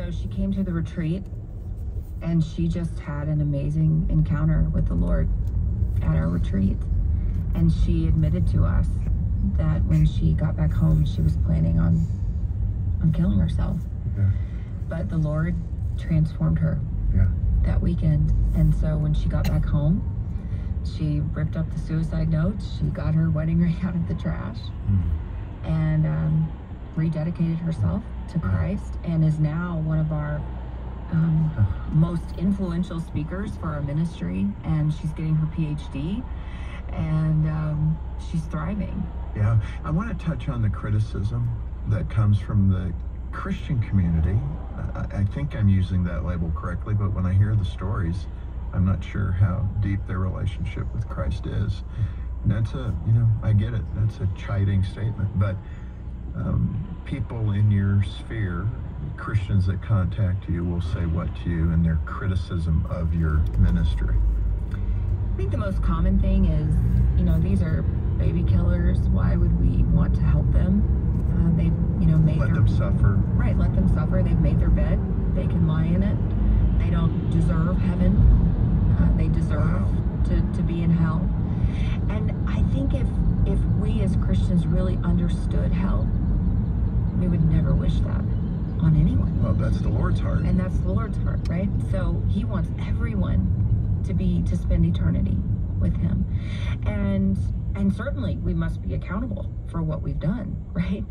so she came to the retreat and she just had an amazing encounter with the Lord at our retreat. And she admitted to us that when she got back home, she was planning on on killing herself. Yeah. But the Lord transformed her Yeah. that weekend. And so when she got back home, she ripped up the suicide notes. She got her wedding ring out of the trash Mm. and um, rededicated herself to Christ and is now one of our um, most influential speakers for our ministry. And she's getting her PhD and um, she's thriving. Yeah, I want to touch on the criticism that comes from the Christian community. I, I think I'm using that label correctly, but when I hear the stories, I'm not sure how deep their relationship with Christ is. And that's a, you know, I get it. That's a chiding statement, but um, people in your sphere, Christians that contact you, will say what to you in their criticism of your ministry. I think the most common thing is, you know, these are baby killers. Why would we want to help them? Uh, they've, you know, made Let their them suffer. right. Let them suffer. They've made their bed. They can lie in it. They don't deserve heaven. Uh, they deserve Wow. to, to be in hell. And I think if if we as Christians really understood hell, we would never wish that on anyone. Well, that's the Lord's heart. And that's the Lord's heart, right? So he wants everyone to be to spend eternity with him. And and certainly we must be accountable for what we've done, right?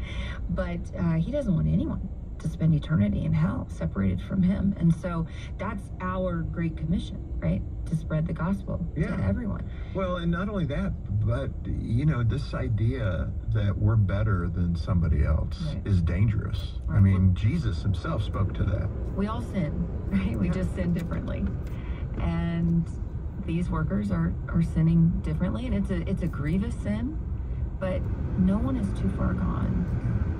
But uh, he doesn't want anyone to spend eternity in hell separated from him. And so that's our great commission, right? To spread the gospel Yeah. to everyone. Well, and not only that, but you know, this idea that we're better than somebody else Right. is dangerous. I mean, Jesus himself spoke to that. we all sin, right? We Yeah. just sin differently. And these workers are, are sinning differently and it's a it's a grievous sin, but no one is too far gone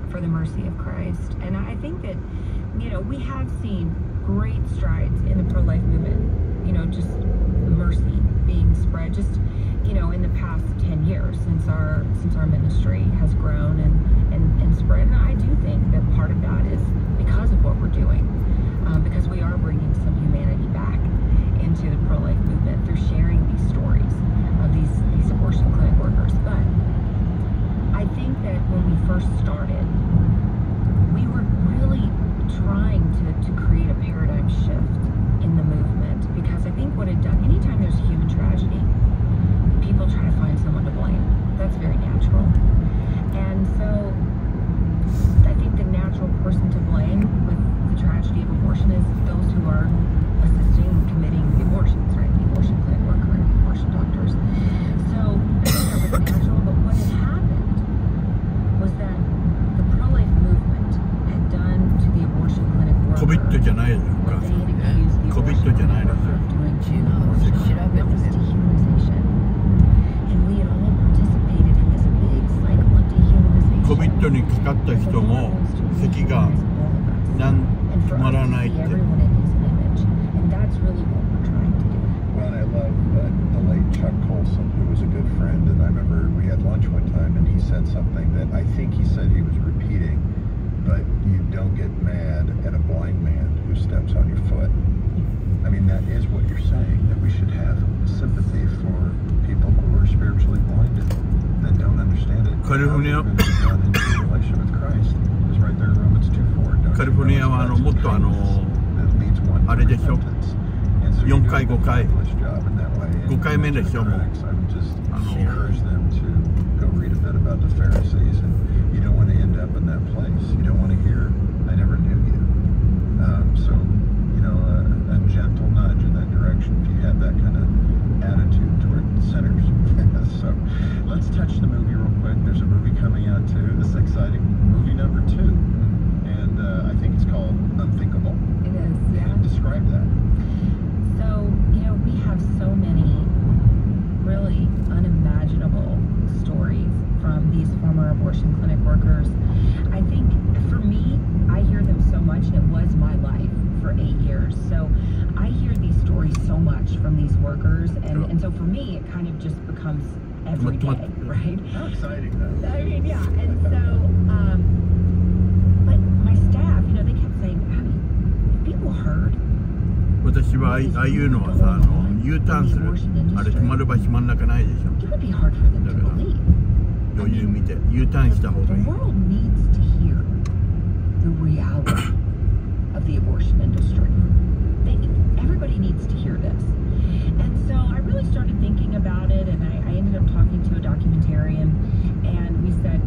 for the mercy of Christ. And I think that, you know, we have seen great strides in the pro-life movement, you know, just mercy being spread just, you know, in the past 10 years since our since our ministry has grown and, and, and spread. And I do think that part of that is because of what we're doing um, because we are bringing some humanity back into the pro-life movement through sharing these stories of these these abortion clinic workers. But I when we first started, we were really trying to, to create a paradigm shift in the movement because I think what it done anytime there's human tragedy, people try to find someone to blame. That's very natural. And so I think the natural person to blame with the tragedy of abortion is those who are into Hillman. I'm just encourage them to go read a bit about the Pharisees, and you don't want to end up in that place. You don't want to hear, "I never knew you." Um, so abortion clinic workers. I think for me, I hear them so much, and it was my life for eight years. So I hear these stories so much from these workers, and, and so for me, it kind of just becomes every day, right? How exciting though. I mean, yeah. And so, um, but my staff, you know, they kept saying, Abby, 私はああいああいうのはさあの U ターンするあれ止まる場所真ん中ないでし It would be hard for them to Yeah. believe. ょ余裕見て U ターンした方 The がいい world needs to hear the reality of the abortion industry. They, everybody needs to hear this. And so I really started thinking about it, and I, I ended up talking to a documentarian, and we said,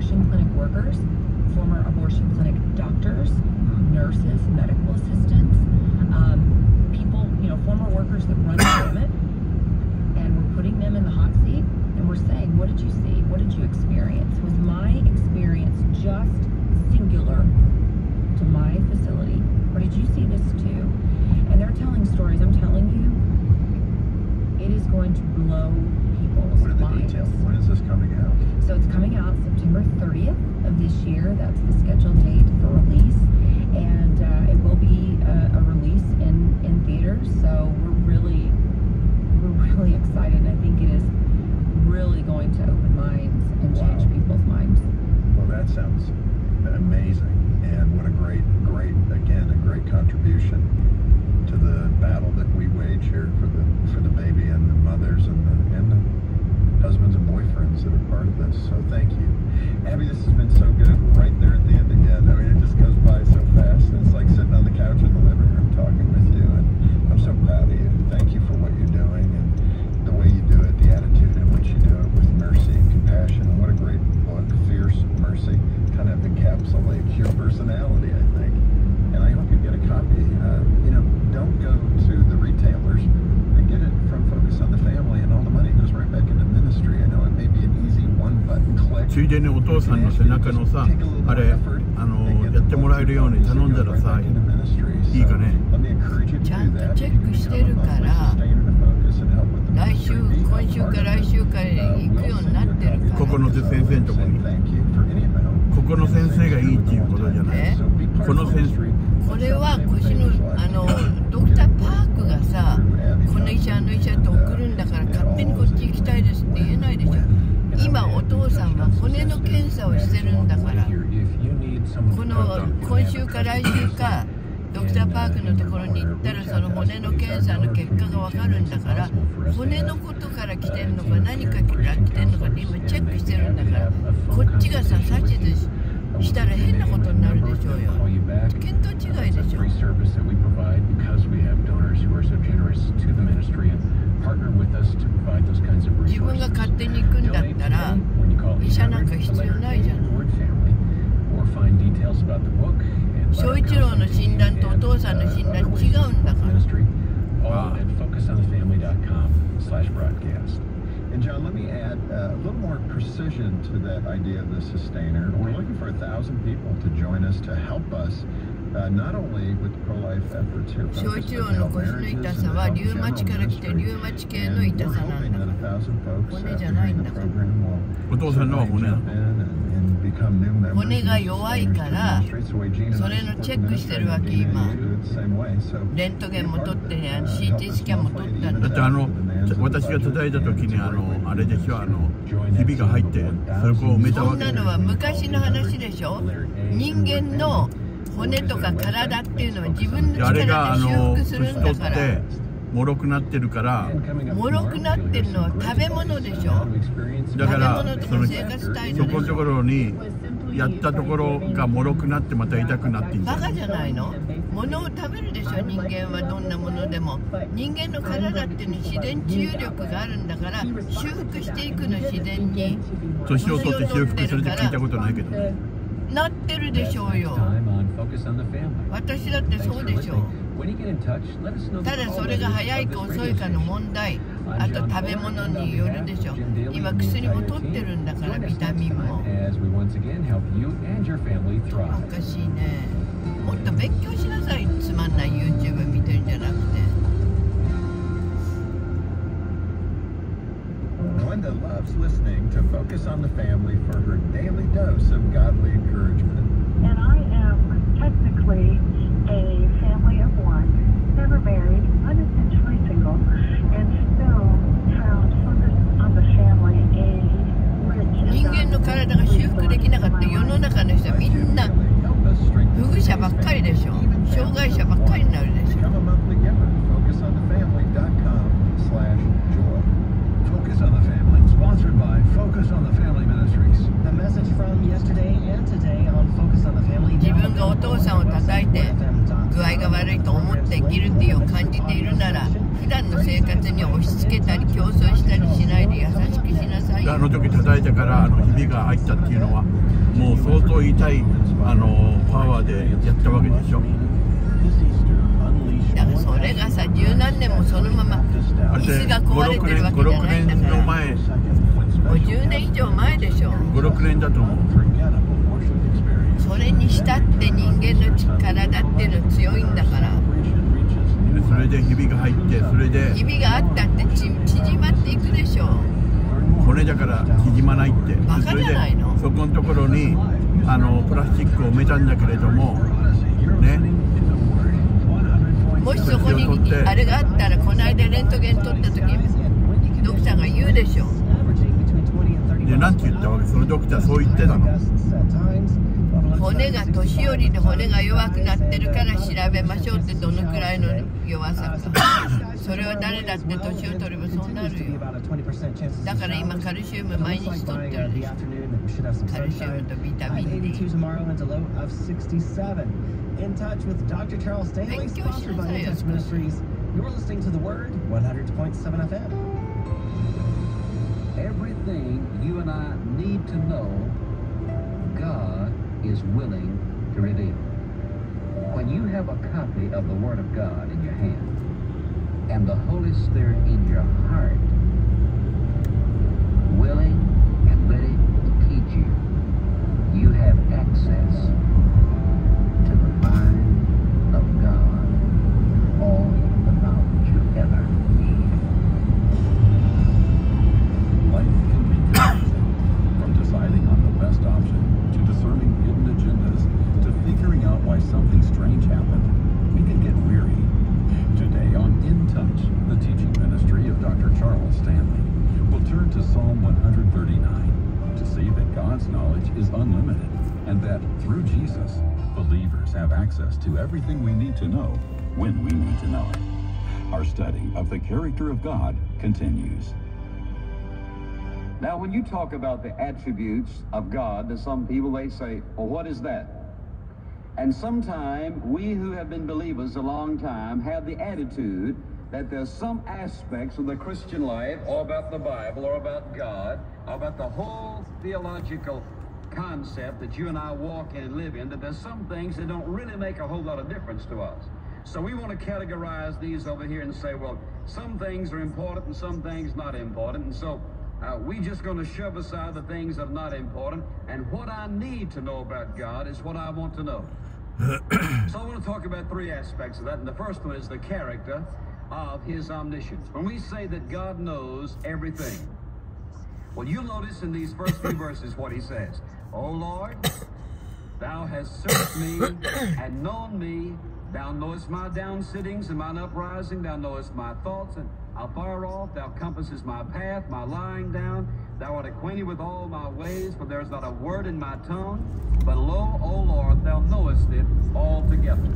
abortion clinic workers, former abortion clinic doctors, nurses, medical assistants, um, people, you know, former workers that run the gamut. And we're putting them in the hot seat and we're saying, what did you see? What did you experience? Was my experience just singular to my facility? Or did you see this too? And they're telling stories. I'm telling you, it is going to blow people's What are the minds. details? When is this coming out? So it's coming out September 30th of this year. That's the scheduled date for release. And uh, it will be a, a release in, in theaters. So we're really, ついでにお父さんの背中のさあれあのやってもらえるように頼んだらさいいかね？ちゃんとチェックしてるから来週今週か来週か行くようになってるから。ここの先生のとこに。ここの先生がいいっていうことじゃない。え？この先生。これは腰のあのドクターパークがさこの医者あの医者って送るんだから勝手にこっち行きたいですって言えないでしょ今お父さんは骨の検査をしてるんだから。この今週か来週かドクターパークのところに行ったらその骨の検査の結果が分かるんだから骨のことから来てるのか何かから来てるのかって今チェックしてるんだからこっちがさ指図したら変なことになるでしょうよ。見当違いでしょ。自分が.勝手に行くんだったら医者なんか必要ないじゃん Word family or find details about the book and 翔一郎の診断とお父さんの診断違うんだから ministry all Ah. at focusonthefamily.com slash broadcast. And John, let me add uh, a little more precision to that idea of the sustainer. We're looking for a thousand people to join us to help us. 小中央の腰の痛さはリュウマチから来てリュウマチ系の痛さなんだ骨じゃないんだお父さんの骨骨が弱いからそれのチェックしてるわけ今レントゲンも取って CT スキャンも取っただってあの私が叩いた時にあ,のあれでしょあのひびが入ってそれをそんなのは昔の話でしょ人間の骨とか体っていうのは自分のあれが力で修復するんだから。て脆くなってるから。脆くなってるのは食べ物でしょ？だからそのそこのところにやったところが脆くなってまた痛くなってバカじゃないの？物を食べるでしょ？人間はどんなものでも。人間の体っていうのは自然治癒力があるんだから修復していくの自然に。年を取って修復するって聞いたことないけどね。なってるでしょうよ Focus on the Family. 私だってそうでしょ When you get in touch, let us know. ただそれが早いか遅いかの問題あと食べ物によるでしょ今薬も取ってるんだからビタミンも As we once again help you and your family お thrive. かしいね もっと勉強しなさいつまんない YouTube 見てるんじゃなくて Glenda loves listening to Focus on the Family for her daily dose of godly encouragement. Technically a family of one, never married, unintentionally single, and still found focus on the family a rich 人間の体が修復できなかった世の中の人はみんな不具者ばっかりでしょ障害者ばっかりになるでしょ Become a monthly giver. FocusOnTheFamily.com slash joy. Focus on the Family, 自分がお父さんをたたいて具合が悪いと思ってギルティを感じているなら、ふだんの生活に押しつけたり競争したりしないで優しくしなさい。あの時たいたからひびが入ったっていうのは、もう相当痛いあのパワーでやったわけでしょ。だからそれがさ十何年もそのまま椅子が壊れてるわけじゃないんだ56年からの前。50年以上前でしょ56年だと思う.それにしたって人間の力だっていうの強いんだから。それでひびが入ってそれでひびがあったってち縮まっていくでしょ骨だから縮まないって。でバカじゃないの？でそこのところにあのプラスチックを埋めたんだけれどもねもしそこにあれがあったらこの間レントゲン撮った時ドクターが言うでしょ Averaging between 20 and 30でなんて言ったわけ？そのドクターそう言ってたの？骨が年寄りで骨が弱くなってるから調べましょうってどのくらいの弱さか それは誰だって年を取ればそうなるよ about a 20% chance of だから今.カルシウム毎日取って uh, るでカルシウム.とビタミン82 D In Touch with Dr. Charles Stanley, sponsored by In Touch Ministries. You're listening to The Word, 100.7 FM. Everything you and I need to know, God is willing to reveal. When you have a copy of the Word of God in your hand and the Holy Spirit in your heart, willing and ready to teach you, you have access all ever need. Life can be confusing. From deciding on the best option, to discerning hidden agendas, to figuring out why something strange happened, we can get weary. Today on In Touch, the teaching ministry of Dr. Charles Stanley, we'll turn to Psalm 139 to see that God's knowledge is unlimited and that through Jesus, believers have access to everything we need to know when we need to know it. Our study of the character of God continues. Now, when you talk about the attributes of God to some people, they say, well, what is that? And sometimes we who have been believers a long time have the attitude that there's some aspects of the Christian life or about the Bible or about God or about the whole theological concept that you and I walk in and live in, that there's some things that don't really make a whole lot of difference to us. So we want to categorize these over here and say, well, some things are important and some things not important. And so uh, we just going to shove aside the things that are not important. And what I need to know about God is what I want to know. so I want to talk about three aspects of that. And the first one is the character of his omniscience. When we say that God knows everything, well, you'll notice in these first few verses what he says. O Lord, thou hast searched me and known me. Thou knowest my down sittings and mine uprising. Thou knowest my thoughts and how far off. Thou compassest my path, my lying down. Thou art acquainted with all my ways, for there is not a word in my tongue. But lo, O Lord, thou knowest it altogether.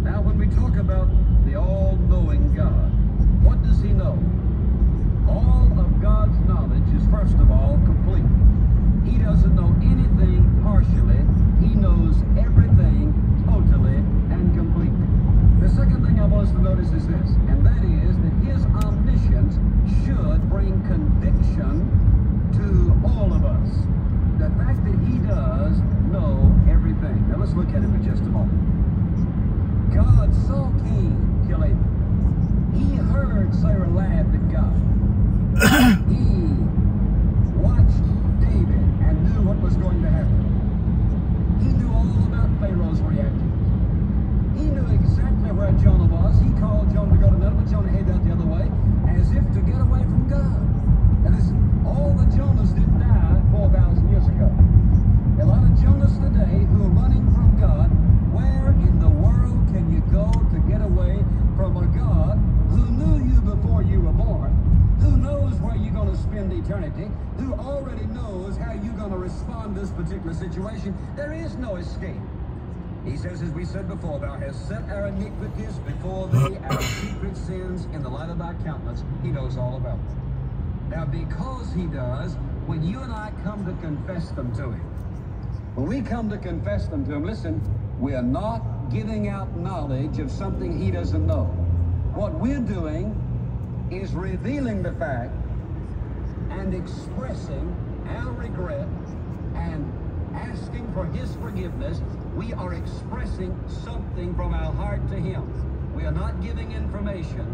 Now, when we talk about the all-knowing God, what does he know? All of God's knowledge is, first of all, complete. He doesn't know anything partially. He knows everything. The second thing I want us to notice is this, and that is that his omniscience should bring conviction to all of us. The fact that he does know everything. Now let's look at it for just a moment. God saw Cain kill Abel. He heard Sarah laugh at God. he watched David and knew what was going to happen. He knew all about Pharaoh's reaction. spend eternity, who already knows how you're going to respond to this particular situation. There is no escape. He says, as we said before, Thou hast set our iniquities before thee, our secret sins in the light of thy countenance. He knows all about them. Now, because he does, when you and I come to confess them to him, when we come to confess them to him, listen, we are not giving out knowledge of something he doesn't know. What we're doing is revealing the fact and expressing our regret and asking for his forgiveness. We are expressing something from our heart to him. We are not giving information.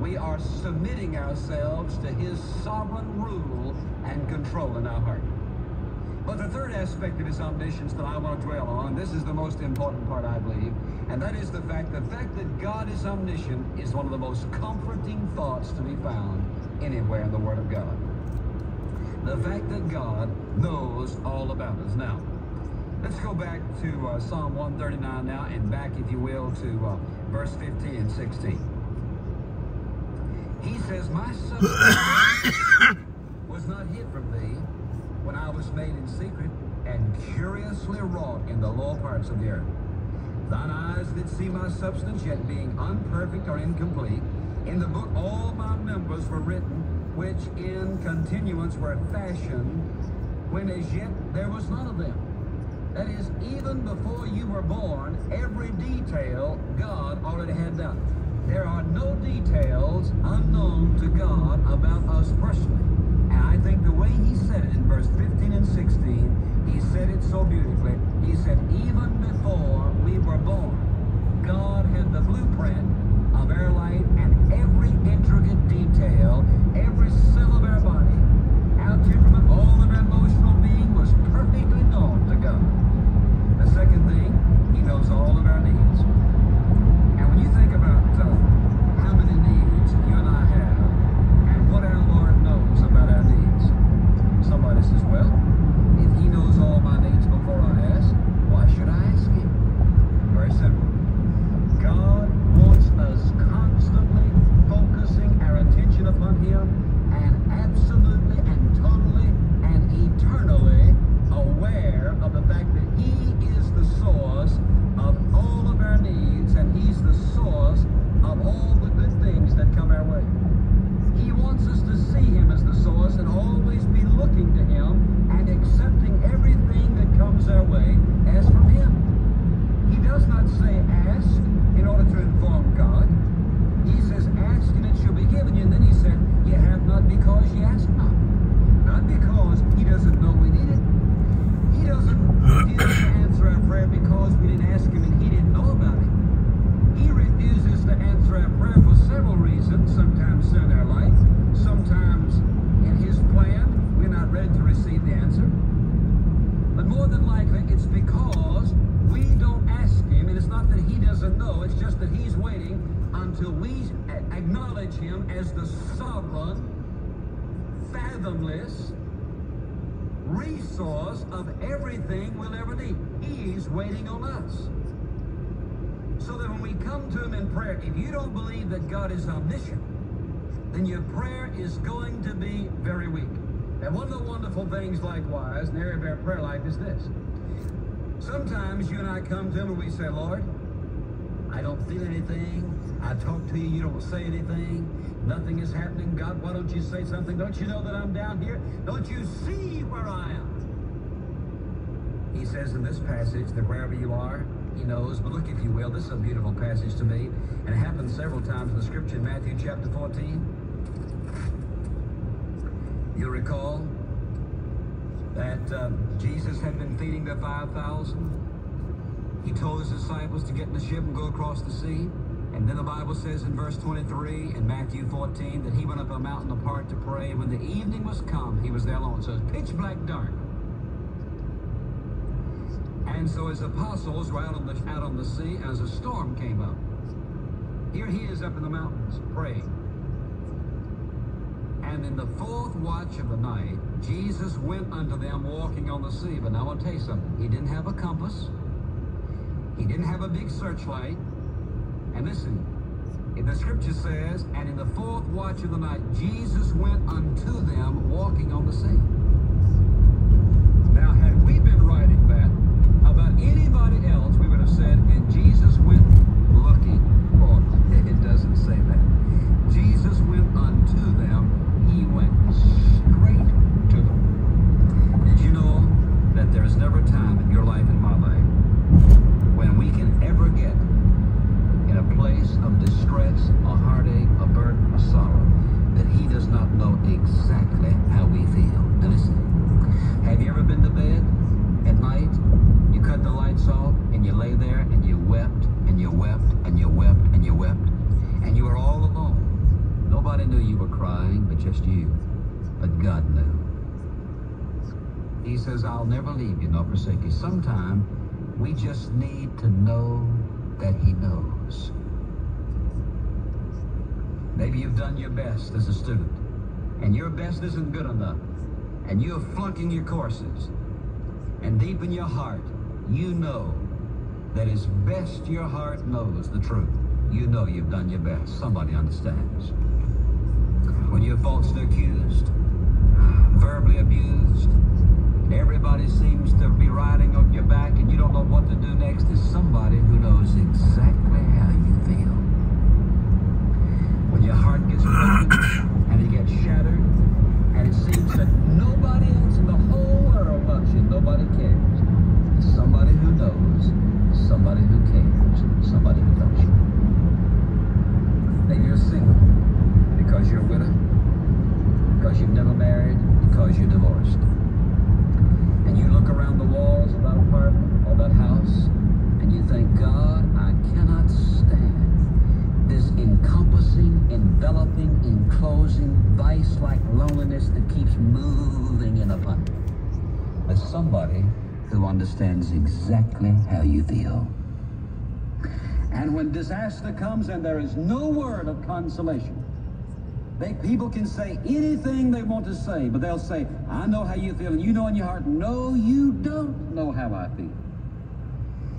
We are submitting ourselves to his sovereign rule and control in our heart. But the third aspect of his omniscience that I want to dwell on, this is the most important part, I believe, and that is the fact, the fact that God is omniscient is one of the most comforting thoughts to be found anywhere in the Word of God. The fact that God knows all about us. Now, let's go back to uh, Psalm 139 now, and back, if you will, to uh, verse 15 and 16. He says, My son was not hid from thee when I was made in secret and curiously wrought in the lower parts of the earth. Thine eyes did see my substance, yet being unperfect or incomplete. In the book all my members were written, which in continuance were fashioned, when as yet there was none of them. That is, even before you were born, every detail God already had done. There are no details unknown to God about us personally. And I think the way he said it in verse 15 and 16, he said it so beautifully. He said, even before we were born, God had the blueprint of our and every intricate detail, every cell of our body, our temperament, all of our emotional being was perfectly known to God. The second thing, he knows all of our needs. And when you think about uh, how many needs you and I have, and what our Lord knows about our needs, somebody says, well, if he knows all my needs before I ask, why should I ask him? Very simple. God wants us constantly focusing our attention upon him and absolutely and totally and eternally aware of the fact that he is the source of all of our needs and he's the source of all the good things that come our way. He wants us to see him as the source and always be looking to him and accepting everything that comes our way as from him. He does not say ask in order to inform God. He says ask and it shall be given you. And then he said, you have not because you ask not. Not because he doesn't know we need it. He doesn't refuse to answer our prayer because we didn't ask him and he didn't know about it. He refuses to answer our prayer for several reasons, sometimes in our life, sometimes in his plan, we're not ready to receive the answer. But more than likely, it's because we don't ask him, and it's not that he doesn't know, it's just that he's waiting until we a- acknowledge him as the sovereign, fathomless resource of everything we'll ever need. He's waiting on us. So that when we come to him in prayer, if you don't believe that God is omniscient, then your prayer is going to be very weak. And one of the wonderful things, likewise, in the area of our prayer life is this. Sometimes you and I come to him and we say, Lord, I don't feel anything. I talk to you, you don't say anything. Nothing is happening. God, why don't you say something? Don't you know that I'm down here? Don't you see where I am? He says in this passage that wherever you are, he knows. But look, if you will, this is a beautiful passage to me. And it happens several times in the scripture in Matthew chapter 14. You'll recall that uh, Jesus had been feeding the 5,000. He told his disciples to get in the ship and go across the sea. And then the Bible says in verse 23 in Matthew 14 that he went up a mountain apart to pray. When the evening was come, he was there alone. So it's pitch black dark. And so his apostles were out on the out on the sea as a storm came up. Here he is up in the mountains praying. And in the fourth watch of the night, Jesus went unto them walking on the sea. But now I want to tell you something. He didn't have a compass. He didn't have a big searchlight. And listen, the scripture says, and in the fourth watch of the night, Jesus went unto them walking on the sea. Now, had we been writing that about anybody else, we would have said, and Jesus went looking for them. It doesn't say that. Jesus went unto them. He went straight to them. Did you know that there's never a time in your life, in my life, when we can ever get in a place of distress, a heartache, a burden, a sorrow, that he does not know exactly how we feel. Now listen, have you ever been to bed at night, you cut the lights off, and you lay there, and you wept, and you wept, and you wept, and you wept, and you were all alone. Nobody knew you were crying, but just you. But God knew. He says, I'll never leave you nor forsake you. Sometime we just need to know that he knows. Maybe you've done your best as a student, and your best isn't good enough, and you're flunking your courses. And deep in your heart, you know that as best your heart knows the truth, you know you've done your best. Somebody understands. When you're falsely accused, verbally abused, everybody seems to be riding on your back and you don't know what to do next, is somebody who knows exactly how you feel. When your heart gets broken and it gets shattered, and it seems that nobody else in the whole world loves you, nobody cares. Somebody who knows, somebody who cares, somebody who loves you. Maybe you're single because you're a widow, because you've never married, because you're divorced. You look around the walls of that apartment or that house, and you think, God, I cannot stand this encompassing, enveloping, enclosing, vice-like loneliness that keeps moving in upon me. There's somebody who understands exactly how you feel. And when disaster comes and there is no word of consolation, they, people can say anything they want to say, but they'll say, I know how you feel, and you know in your heart, no, you don't know how I feel.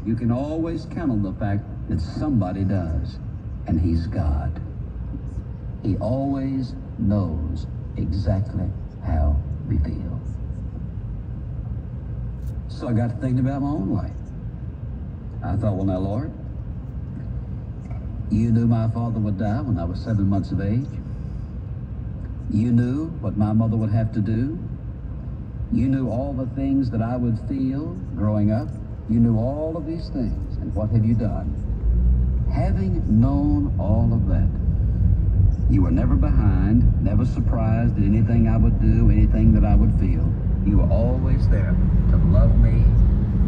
You can always count on the fact that somebody does, and he's God. He always knows exactly how we feel. So I got to thinking about my own life. I thought, well, now, Lord, you knew my father would die when I was seven months of age. You knew what my mother would have to do. You knew all the things that I would feel growing up. You knew all of these things. And what have you done? Having known all of that, you were never behind, never surprised at anything I would do, anything that I would feel. You were always there to love me,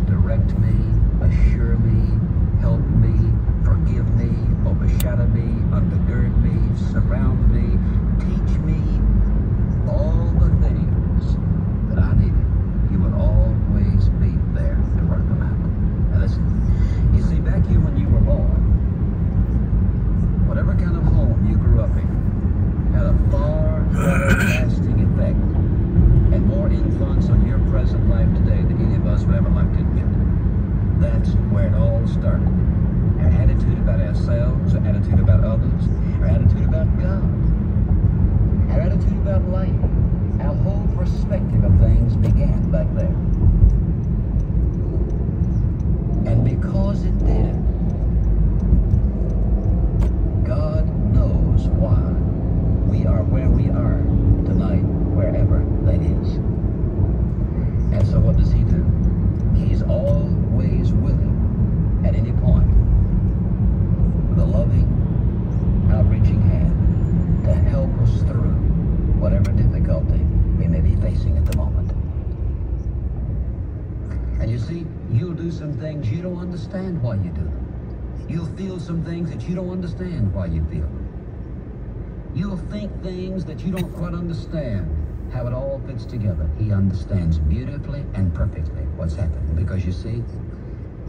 direct me, assure me, help me, forgive me, overshadow me, undergird me, surround me, teach me all the things that I needed. You would always be there to work them out. Now listen, you see, back here when you were born, whatever kind of home you grew up in had a far lasting effect and more influence on your present life today than any of us would ever like to admit. That's where it all started. Our attitude about ourselves, our attitude about others, our attitude about God, our attitude about life, our whole perspective of things began back there. And because it did, God knows why we are where we are tonight, wherever that is. And so what does he do? He's always willing at any point with a loving, outreaching hand to help us through whatever difficulty we may be facing at the moment. And you see, you'll do some things you don't understand why you do them. You'll feel some things that you don't understand why you feel. You'll think things that you don't quite understand how it all fits together. He understands beautifully and perfectly what's happening because you see,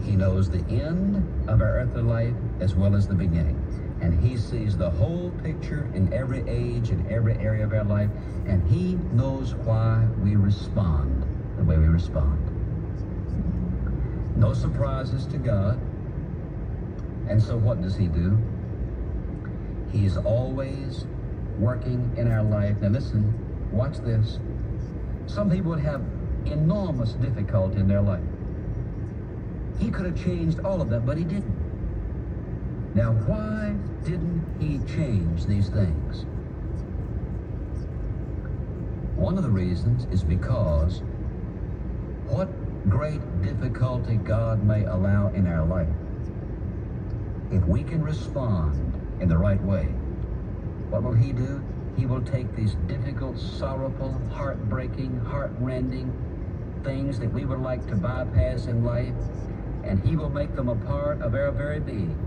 he knows the end of our earthly life as well as the beginning. And he sees the whole picture in every age and every area of our life. And he knows why we respond the way we respond. No surprises to God. And so what does he do? He's always working in our life. Now listen, watch this. Some people would have enormous difficulty in their life. He could have changed all of that, but he didn't. Now, why didn't he change these things? One of the reasons is because what great difficulty God may allow in our life, if we can respond in the right way, what will he do? He will take these difficult, sorrowful, heartbreaking, heartrending things that we would like to bypass in life, and he will make them a part of our very being.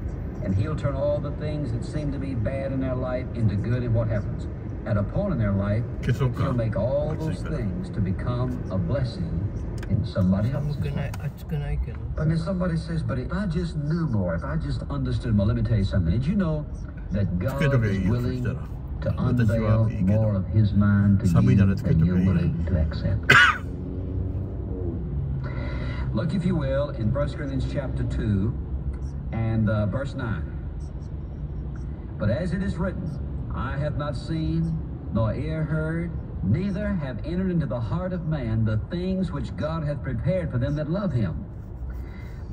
And he'll turn all the things that seem to be bad in our life into good in what happens. At a point in their life, he'll make all those things to become a blessing in somebody else's life. I mean, somebody says, but if I just knew more, if I just understood more, let me tell you something. Did you know that God is willing to unveil more of his mind to you than you're willing to accept? Look, if you will, in 1 Corinthians chapter 2 and uh, verse 9. But as it is written, I have not seen, nor ear heard, neither have entered into the heart of man the things which God hath prepared for them that love him.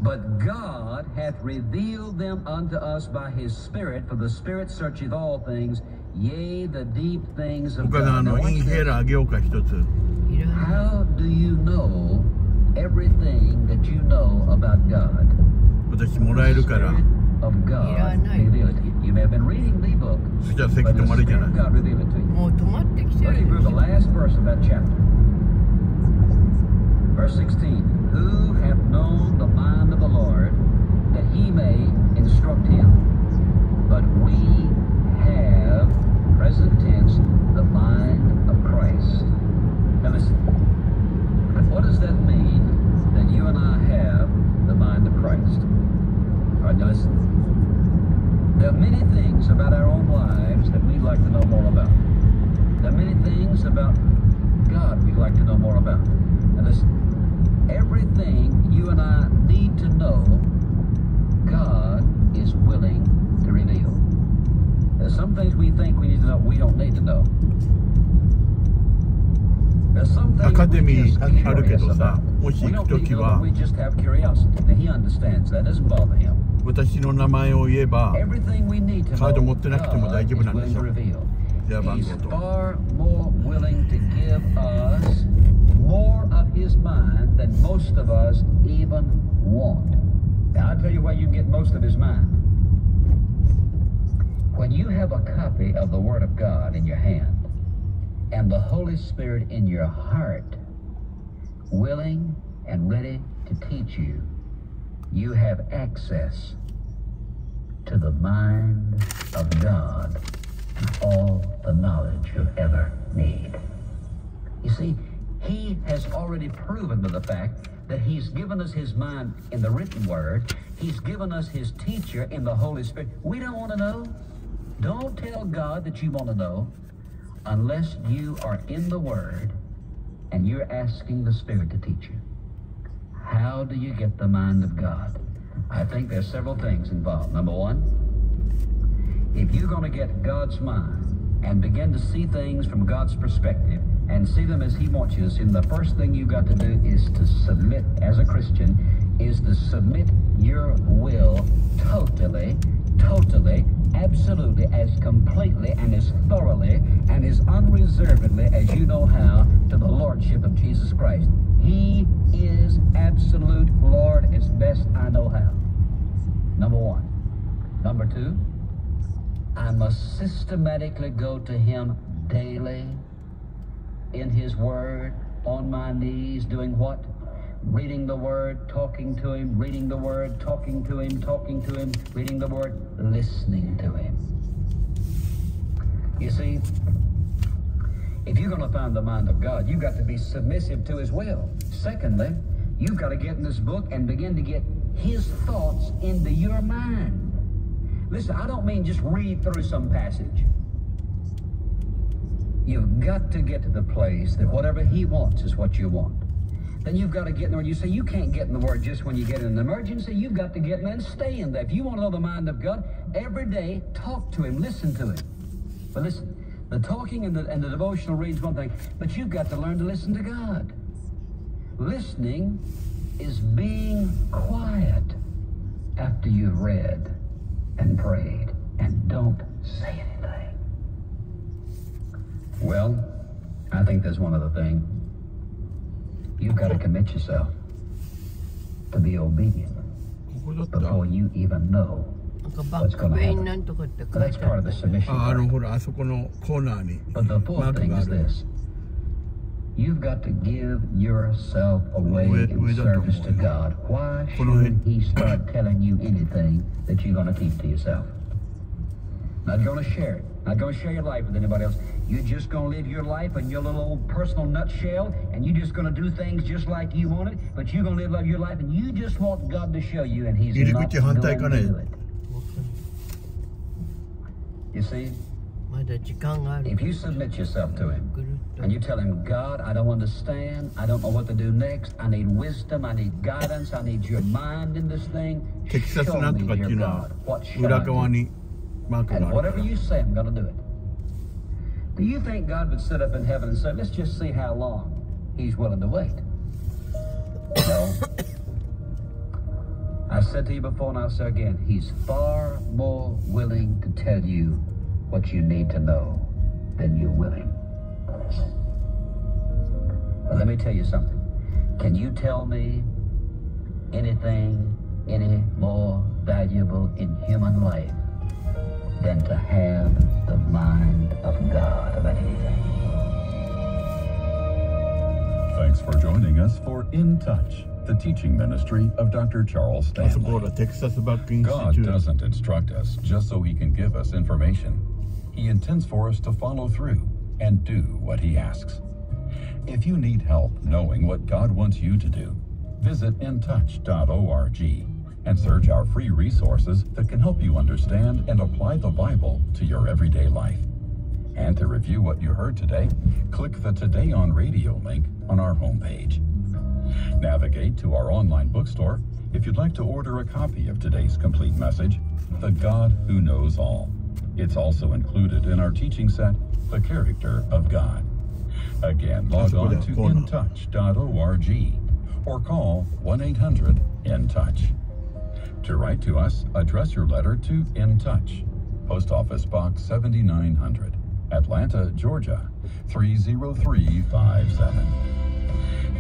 But God hath revealed them unto us by his Spirit, for the Spirit searcheth all things, yea, the deep things of 他があ God. Now, のイ watch ンヘ this. ラーあげようか一つ How do you know everything that you know about God? 私もらえるから Of God revealed to you. You may have been reading the book, そしたら席 but 止 the まるじゃ Spirit な of い God revealed it to you. もう止まってきて Look る at the last verse of that chapter. Verse 16. Who hath known the mind of the Lord that he may instruct him? But we have, present tense, the mind of Christ. Now listen. What does that mean that you and I have the mind of Christ? All right, now listen. There are many things about our own lives that we'd like to know more about. There are many things about God we'd like to know more about. And listen, everything you and I need to know, God is willing to reveal. There's some things we think we need to know we don't need to know. There's some ア things カデ we ミ just ーあるけ curious どさ about. もし We 行く don't need 時 to know, は but we just have curiosity. And he understands that. Doesn't bother him. 私の名前を言えば Everything we need to カード know 持ってなくても God 大 is 丈夫なんで willing し He's far more willing to give us more of his mind than most of us even want. Now, I'll tell you why you can get most of his mind. When you have a copy of the Word of God in your hand and the Holy Spirit in your heart, willing and ready to teach you, you have access to the mind of God all the knowledge you'll ever need. You see, he has already proven to the fact that he's given us his mind in the written word. He's given us his teacher in the Holy Spirit. We don't want to know. Don't tell God that you want to know unless you are in the word and you're asking the Spirit to teach you. How do you get the mind of God? I think there's several things involved. Number one, if you're going to get God's mind and begin to see things from God's perspective and see them as He wants you to see them, the first thing you've got to do is to submit, as a Christian, is to submit your will totally, totally, absolutely, as completely and as thoroughly and as unreservedly as you know how to the Lordship of Jesus Christ. He is absolute Lord as best I know how. Number one. Number two, I must systematically go to Him daily in His Word, on my knees, doing what? Reading the Word, talking to Him, reading the Word, talking to Him, talking to Him, reading the Word, listening to Him. You see, if you're going to find the mind of God, you've got to be submissive to His will. Secondly, you've got to get in this book and begin to get His thoughts into your mind. Listen, I don't mean just read through some passage. You've got to get to the place that whatever He wants is what you want. then you've got to get in the Word. You say you can't get in the Word just when you get in an emergency. You've got to get in there and stay in there. If you want to know the mind of God, every day talk to Him, listen to Him. But listen, the talking and the, and the devotional read's one thing, but you've got to learn to listen to God. Listening is being quiet after you've read and prayed, and don't say anything. Well, I think there's one other thing. You've got to commit yourself to be obedient before you even know what's going to happen. That's part of the submission. Ah, but the fourth thing is this. You've got to give yourself away in service to God. Why should He start telling you anything that you're going to keep to yourself? Not going to share it. Not going to share your life with anybody else. You're just going to live your life in your little old personal nutshell, and you're just going to do things just like you want it, but you're going to live your life, and you just want God to show you, and He's not going to do it. You see? If you submit yourself to Him, and you tell him, God, I don't understand. I don't know what to do next. I need wisdom. I need guidance. I need your mind in this thing. Teksasın bak günah. Urakovani And whatever you say, I'm going to do it. Do you think God would sit up in heaven and say, let's just see how long he's willing to wait? No. I said to you before and I'll say again, he's far more willing to tell you what you need to know than you're willing. But let me tell you something. Can you tell me anything any more valuable in human life than to have the mind of God about anything? Thanks for joining us for In Touch the teaching ministry of Dr. Charles Stanley. God doesn't instruct us just so he can give us information. He intends for us to follow through and do what he asks. If you need help knowing what God wants you to do, visit intouch.org and search our free resources that can help you understand and apply the Bible to your everyday life. And to review what you heard today, click the Today on Radio link on our homepage. Navigate to our online bookstore if you'd like to order a copy of today's complete message, The God Who Knows All. It's also included in our teaching set, The Character of God. Again, log on to intouch.org or call 1 800 In Touch. To write to us, address your letter to In Touch, Post Office Box 7900, Atlanta, Georgia 30357.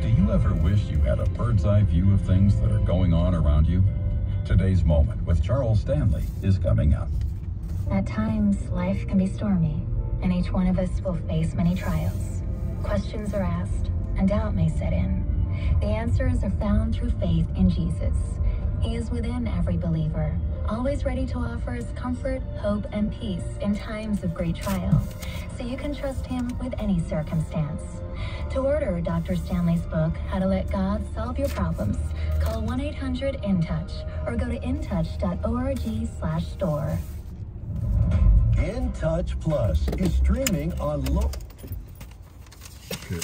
Do you ever wish you had a bird's eye view of things that are going on around you? Today's moment with Charles Stanley is coming up. At times, life can be stormy, and each one of us will face many trials. Questions are asked, and doubt may set in. The answers are found through faith in Jesus. He is within every believer, always ready to offer us comfort, hope, and peace in times of great trial, so you can trust Him with any circumstance. To order Dr. Stanley's book, How to Let God Solve Your Problems, call 1-800-IN-TOUCH or go to intouch.org slash store. In Touch Plus is streaming on low. Okay.